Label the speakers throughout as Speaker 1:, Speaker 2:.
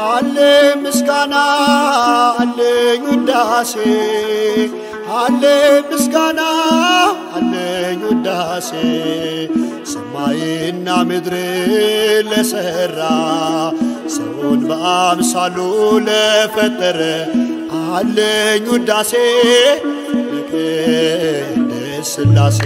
Speaker 1: አለ ምስጋና አለኝ ውዳሴ። አለ ምስጋና አለኝ ውዳሴ ሰማይና ምድር ለሰራ ሰውን በአምሳሉ ለፈጠረ። አለኝ ውዳሴ ለቅድስት ሥላሴ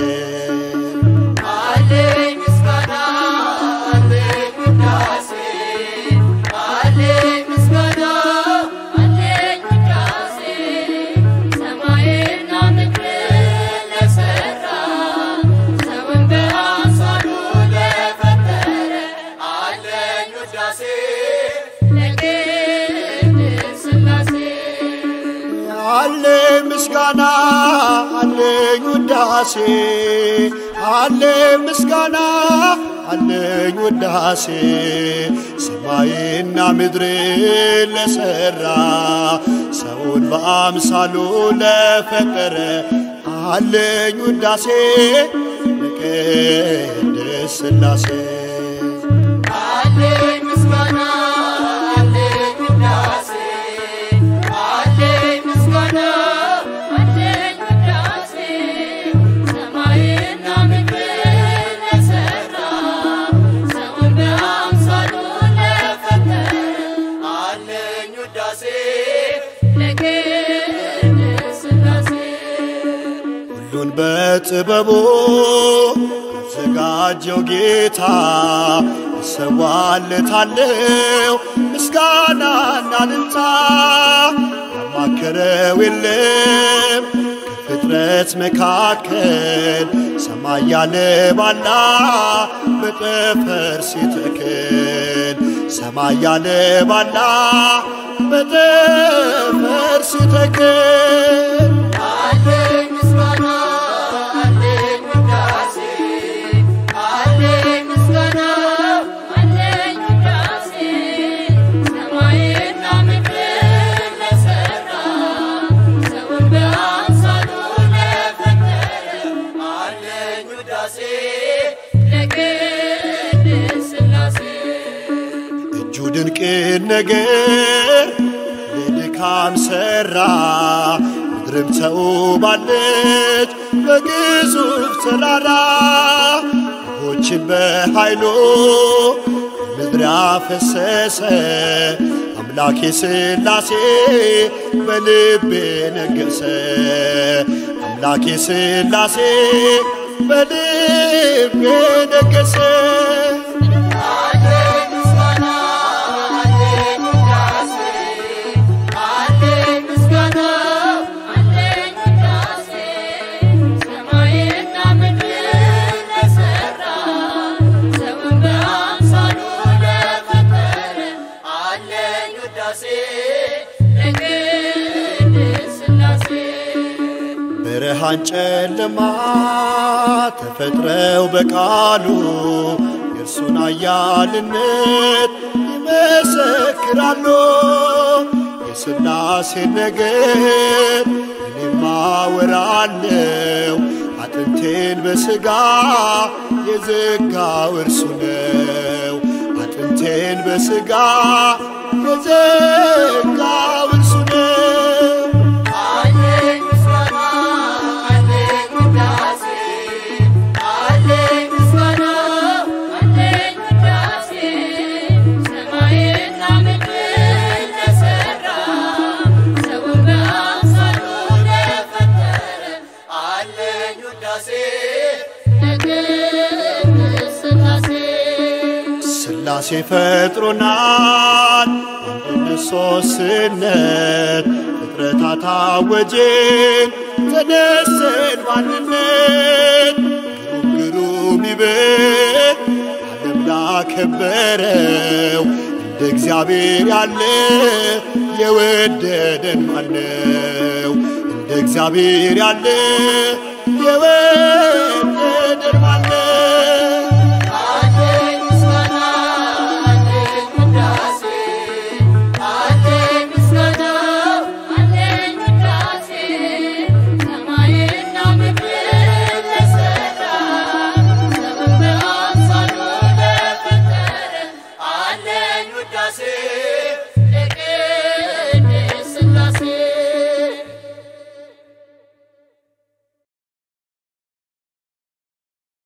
Speaker 1: አለ ምስጋና አለኝ ውዳሴ አለ ምስጋና አለኝ ውዳሴ። ሰማይና ምድር ለሰራ ሰውን በአምሳሉ ለፈጠረ። አለኝ ውዳሴ ለቅድስት ሥላሴ ሁሉን በጥበቡ ያዘጋጀው ጌታ እሰዋለታለው ምስጋናና ልልታ ያማከረው የለም። ከፍጥረት መካከል ሰማይ ያለ ባላ በጠፈር ሲተክል ሰማይ ያለ ባላ በጠፈር ሲተክል ድንቅን ነገር ለድካም ሰራ ምድርም ተውባለች በግዙፍ ተራራ። ውሆችን በኃይሉ ምድር ያፈሰሰ አምላኬ ሥላሴ በልቤ ነገሰ አምላኬ ሥላሴ በልቤ ነገሰ ብርሃን ጨለማ ተፈጥረው በቃሉ የእርሱን አያልነት ይመሰክራሉ። የሥላሴን ነገር እኔም አወራለው። አጥንቴን በሥጋ የዘጋው እርሱ ነው። አጥንቴን በሥጋ የዘጋው
Speaker 2: ሥላሴ
Speaker 1: ፈጥሮናል አንድነት ሦስትነት ፍጥረታት አወጅን ተነስን በአንድነት ግሩም ግሩም ይበል ዓለም ላከበረው እንደ እግዚአብሔር ያለ የወደደን ማነው? እንደ እግዚአብሔር ያለ Buddha say. Eh.